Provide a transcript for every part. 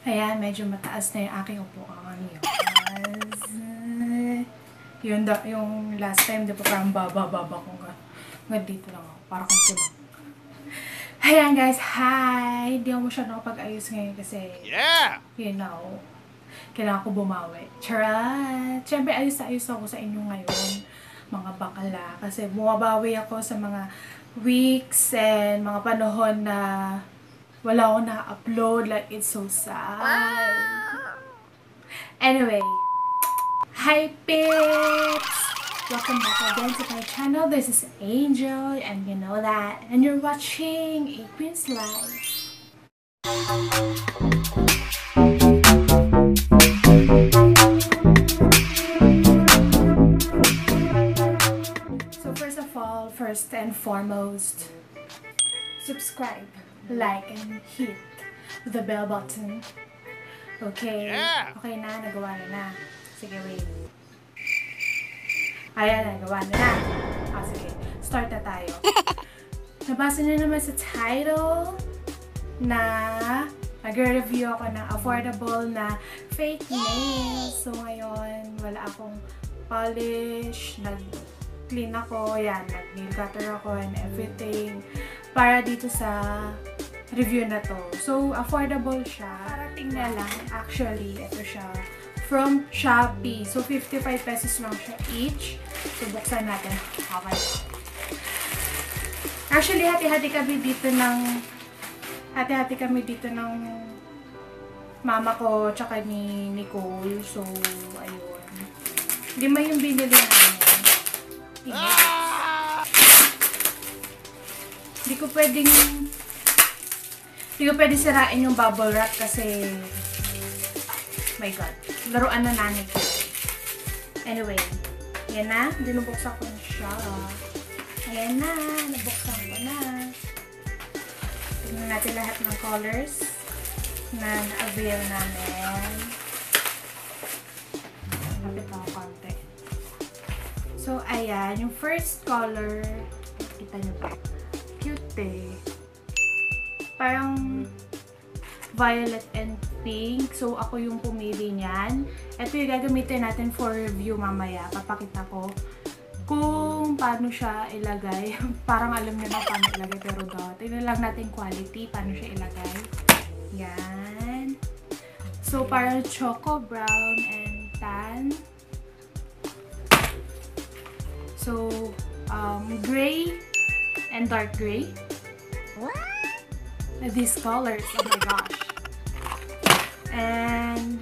Ayan, medyo mataas na yung aking upuan. Yes. Yun, da, yung last time, di ba parang baba-baba ko nga. Nga dito lang ako, para kang timang. Ayan guys, hi! Hindi ako masyado nakapag-ayos ngayon kasi, Yeah! you know, kailangan ko bumawi. Charat! Siyempre, ayos na ayos ako sa inyo ngayon, mga bakala. Kasi bumabawi ako sa mga weeks and mga panahon na wala ako na-upload. Like, it's so sad. Anyway, hi pips! Welcome back again to my channel. This is Angel, and you know that. And you're watching A Queen's Life. So first of all, first and foremost, subscribe, like, and hit the bell button. Okay? Yeah! Okay na, nagawa na na. Sige, wait. Ayan, nagawa na na. Ah, sige. Start na tayo. Nabasa na naman sa title na nag-review ako ng affordable na fake nails. So, ngayon, wala akong polish, nag-clean ako, yan, nag-nail cutter ako and everything para dito sa review na to. So, affordable siya. Parating na lang, actually, ito siya from Shopee. So, 55 pesos lang siya each. So, buksan natin. Okay. Actually, hati-hati kami dito ng hati-hati kami dito ng mama ko tsaka ni Nicole. So, ayun. Lima yung binili namin. Tingnan. Hindi ko pwedeng hindi ko pwedeng sirain yung bubble wrap kasi my god. Laruan na nanay ko. Anyway, yan na. Dinubuksan ko na siya. Ayan na. Nabuksan ko na. Tingnan natin lahat ng colors na na-avail namin. Kapit ako konti. So, ayan. Yung first color, kita nyo ba? Cute eh. Parang violet and pink. So, ako yung pumili niyan. Ito yung gagamitin natin for review mamaya. Papakita ko kung paano siya ilagay. Parang alam niyo na paano ilagay. Pero do, tingnan lang natin quality. Paano siya ilagay. Yan. So, parang choco brown and tan. So, um, gray and dark gray. These colors, oh my gosh. And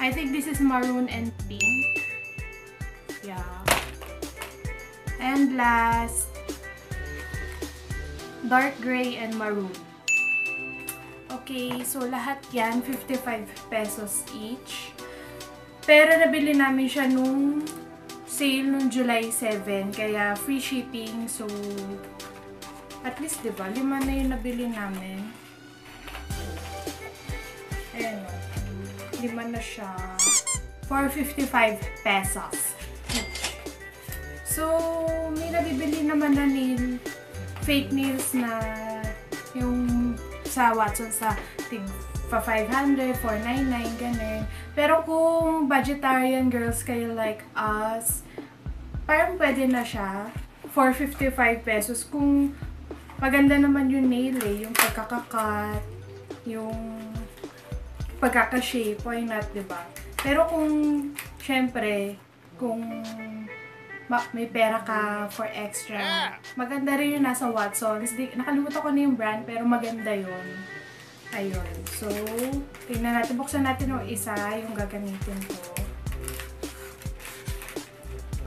I think this is maroon and pink. Yeah. And last, dark gray and maroon. Okay, so lahat yan, 55 pesos each. Pero nabili namin siya nung sale nung July 7, kaya free shipping. So, at least, di ba, lima na yung nabili namin. Ayan o. Lima na siya. For 55 pesos. So, may nabibili naman na nail, fake nails na yung sa Watson sa tig pa 500, 499, ganun. Pero kung vegetarian girls kayo like us, parang pwede na siya for 55 pesos kung maganda naman yung nail eh, yung pagkakakat, yung pagkakashape, why not, ba? Pero kung, syempre, kung ma- may pera ka for extra, maganda rin yung nasa Watsons. Di, nakalimutan ko na yung brand, pero maganda yun. Ayun. So, tingnan natin. Buksan natin yung isa, yung gagamitin ko.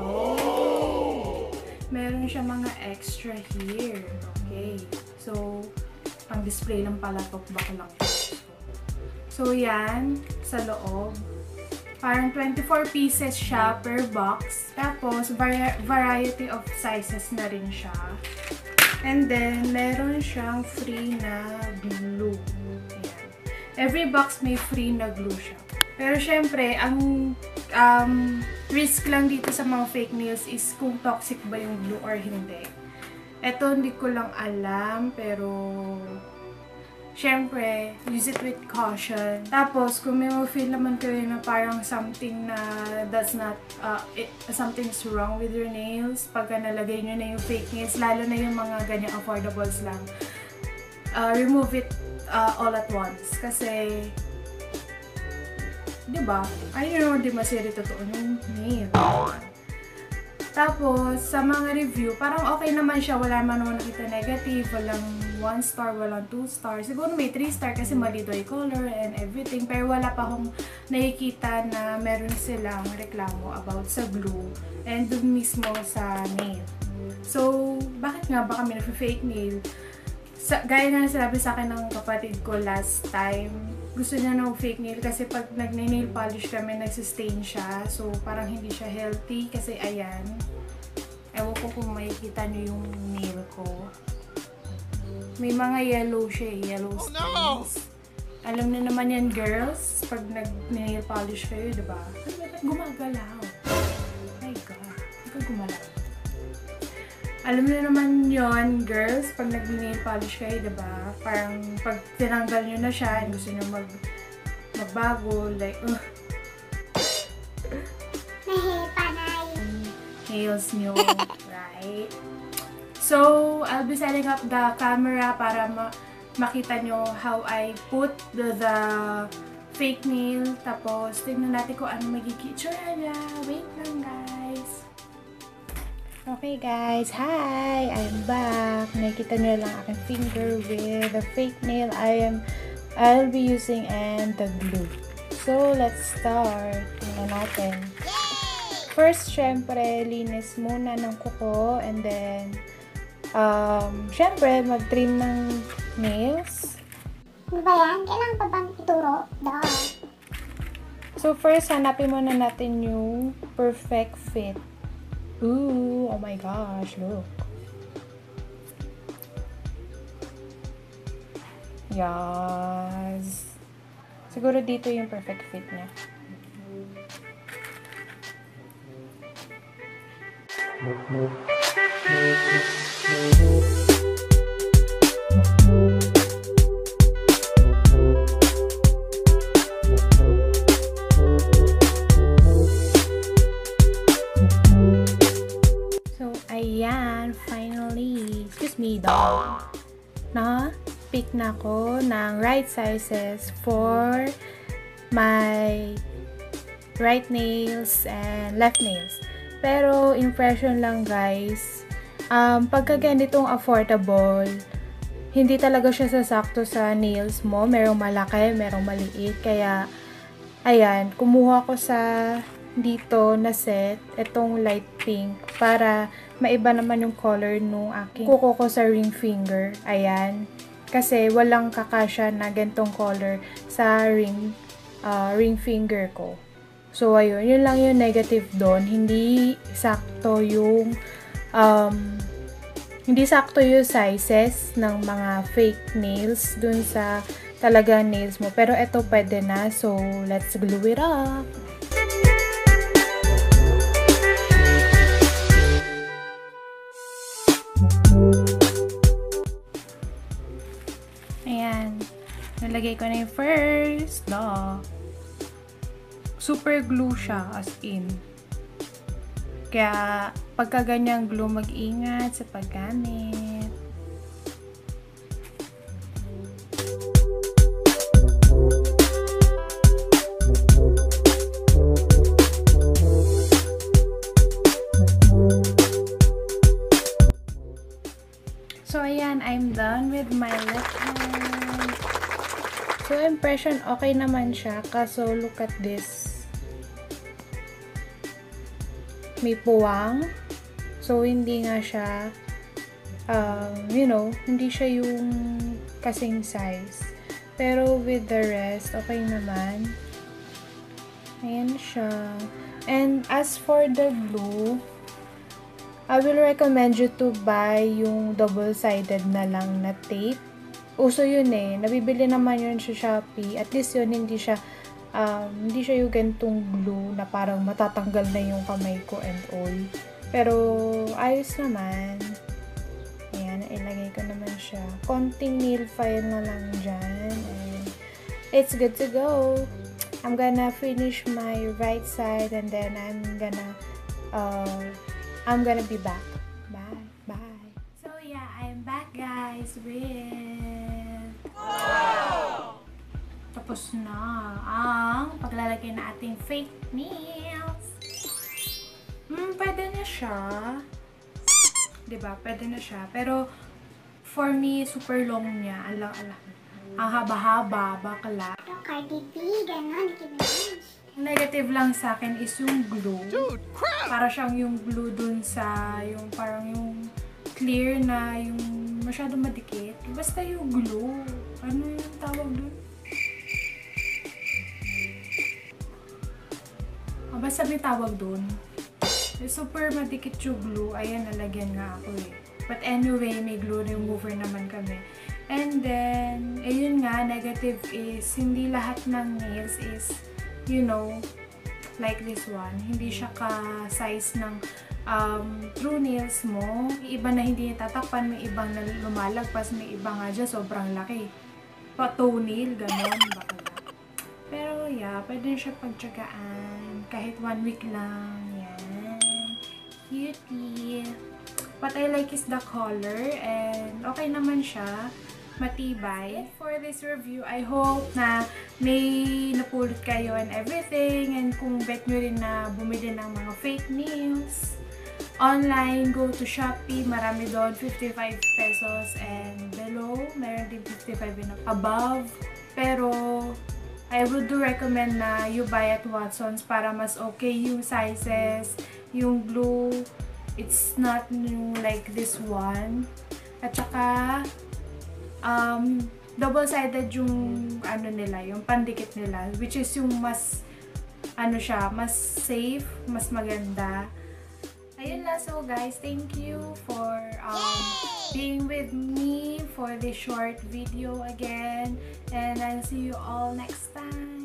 Oh! Meron siya mga extra here. Okay. So, pang display lang pala to. Baka lang. So, yan. Sa loob. Parang 24 pieces siya per box. Tapos, vari- variety of sizes na rin siya. And then, meron siyang free na glue. Ayan. Every box may free na glue siya. Pero syempre, ang um, risk lang dito sa mga fake nails is kung toxic ba yung glue or hindi. Eto, hindi ko lang alam, pero syempre, use it with caution. Tapos, kung may feel naman kayo na parang something na that's not, uh, it, something's wrong with your nails, pagka nalagay nyo na yung fake nails, lalo na yung mga ganyan affordables lang, uh, remove it uh, all at once. Kasi, di ba? Ayun naman di masiri totoo yung nail. Tapos, sa mga review, parang okay naman siya. Wala man naman nakita negative. Walang 1 star, walang 2 star. Siguro may 3 star kasi mali daw color and everything. Pero wala pa akong nakikita na meron silang reklamo about sa glue and dun mismo sa nail. So, bakit nga ba kami nag-fake nail? Sa, gaya nga sinabi sa akin ng kapatid ko last time, gusto niya ng fake nail kasi pag nag-nail polish kami, nagsistain siya. So, parang hindi siya healthy kasi ayan. Ewan ko kung makikita niyo yung nail ko. May mga yellow siya eh, yellow Oh, stains. no! Alam na naman yan, girls, pag nag-nail polish kayo, di ba? Ba ba't gumagalaw? My God, hindi ka gumalaw. Alam niyo naman yon girls, pag nag-nail polish kayo, di ba? Parang pag tinanggal niyo na siya, and gusto niyo mag magbago, like, uh, Nahipa na yung nails niyo, right? So, I'll be setting up the camera para ma makita nyo how I put the, the fake nail. Tapos, tingnan natin kung ano magiging itsura niya. Wait lang, guys. Okay, guys. Hi! I'm back. Nakikita nyo lang aking finger with the fake nail I am I'll be using and the glue. So, let's start. Tingnan natin. First, syempre, linis muna ng kuko and then um, syempre, mag-trim ng nails. Ano ba yan? Kailangan pa bang ituro? Daw. So, first, hanapin muna natin yung perfect fit. Ooh, oh my gosh, look. Yes. Siguro dito yung perfect fit niya. So, pick na ko ng right sizes for my right nails and left nails. Pero, impression lang guys, um, pagka ganitong affordable, hindi talaga siya sasakto sa nails mo. Merong malaki, merong maliit. Kaya, ayan, kumuha ko sa dito na set, itong light pink, para maiba naman yung color nung aking kuko ko sa ring finger. Ayan. Kasi walang kakasya na gantong color sa ring, ah, ring finger ko. So, ayun. Yun lang yung negative doon. Hindi sakto yung um, hindi sakto yung sizes ng mga fake nails dun sa talaga nails mo. Pero ito pwede na. So, let's glue it up. Nalagay ko na yung first. Da. Super glue siya as in. Kaya, pagka ganyang glue, mag-ingat sa paggamit. Impression, okay naman siya. Kaso, look at this. May puwang. So, hindi nga siya, um, you know, hindi siya yung kasing size. Pero, with the rest, okay naman. Ayan siya. And, as for the glue, I will recommend you to buy yung double-sided na lang na tape. Uso yun eh. Nabibili naman yun sa Shopee. At least yun, hindi siya, um, hindi siya yung gantong glue na parang matatanggal na yung kamay ko and all. Pero, ayos naman. Ayan, ilagay ko na naman siya. Konting nail file na lang dyan. And it's good to go. I'm gonna finish my right side and then I'm gonna uh, I'm gonna be back. Bye. Bye. So yeah, I'm back guys with Tapos na ang paglalagay na ating fake nails. Hmm, pwede na siya. 'Di ba? Pwede na siya. Pero for me, super long niya. Ala, ala. Ang haba-haba, bakla. Cardi B, ganon, negative lang sa akin is yung glue. Para siyang yung glue dun sa, yung parang yung clear na yung masyado madikit. Basta yung glue. Ano yung tawag dun? Basta may tawag. Eh, Super madikit yung glue. Ayan, nalagyan nga ako eh. But anyway, may glue remover naman kami. And then, ayun nga, negative is, hindi lahat ng nails is, you know, like this one. Hindi siya ka-size ng um, true nails mo. May iba na hindi tatakpan, may ibang na lumalagpas, may iba nga dyan, sobrang laki. Pa toenail, ganon, bakla. Pero yeah, pwede siya pagtsagaan. Kahit one week lang. Yan. Cutie. What I like is the color and okay naman siya. Matibay. For this review, I hope na may napulot kayo and everything. And kung bet nyo rin na bumili ng mga fake nails, online, go to Shopee. Marami doon, 55 pesos and below. Meron din 55 and above. Pero, I would do recommend na you buy at Watson's para mas okay yung sizes, yung glue. It's not new like this one. At saka, um, double-sided yung ano nila, yung pandikit nila, which is yung mas ano siya, mas safe, mas maganda. Ayun lang. So guys, thank you for um, being with me for this short video again. And I'll see you all next time.